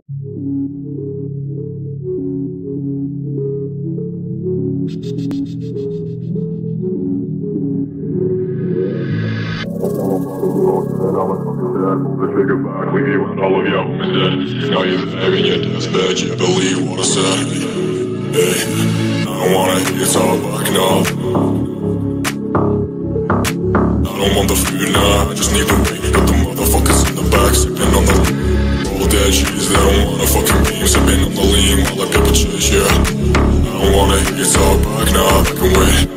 I don't want the food now, I just need the weed. Got the motherfuckers in the back, They don't wanna fucking beam, sipping on the lean while I people chase, yeah. I don't wanna hear you talk back now, I can wait.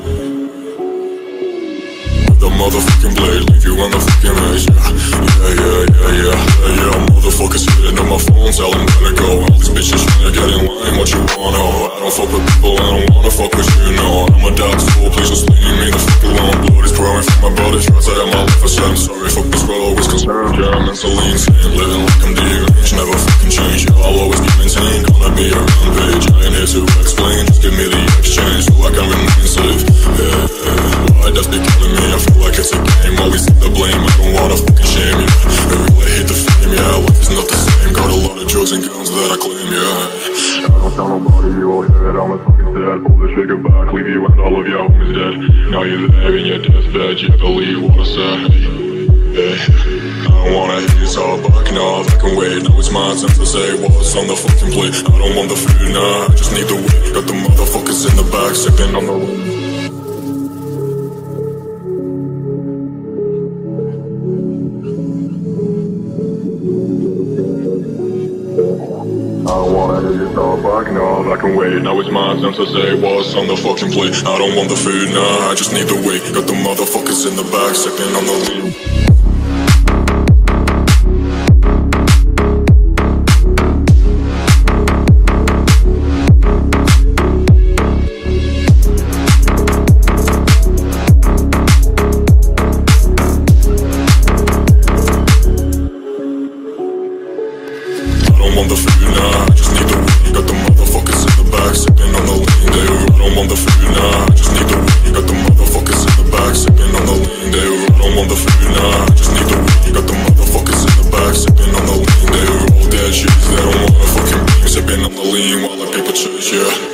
The motherfucking blade, leave you on the fucking edge, yeah. Yeah, yeah, yeah, yeah, yeah, yeah. Motherfuckers hitting on my phone, tell them to go. All these bitches trying to get in line, what you want, oh. I don't fuck with people, I don't wanna fuck with you, no. I'm a dog, so please just leave me the fuck alone. Blood is pouring from my brother, tries to have my life, I said I'm sorry, always concerned, yeah. I'm mentally insane, living like I'm deranged, never fucking change, yeah. I'll always be maintained, gonna be a rampage. I ain't here to explain, just give me the exchange, so I can remain safe, yeah, yeah. Why that's be killing me, I feel like it's a game, always take the blame, I don't wanna fucking shame you. I really hate the fame, yeah, life is not the same, got a lot of drugs and guns that I claim, yeah. I don't tell nobody you all hear it, I'm a fucking dead, pull the trigger back, leave you and all of your homies dead. Now you're there in your deathbed, you believe what I say. Yeah. I don't wanna hear you talk back now, I can wait. Now it's my time to say what's on the fucking plate. I don't want the food now, I just need the weed. Got the motherfuckers in the back, sipping on the back now, it's my time to say what's on the fucking plate. I don't want the food now, I just need the weed. Got the motherfuckers in the back, sipping on the weed. don't want the food, now. I just need the weed. Got the motherfuckers in the back, sipping on the lean. They don't want the food, now. I just need the weed. Got the motherfuckers in the back, sipping on the lean. They don't want the food, now. I just need the weed. Got the motherfuckers in the back, sipping on the lean. They roll dead shit. They don't wanna fucking be sipping on the lean while the people chase, yeah.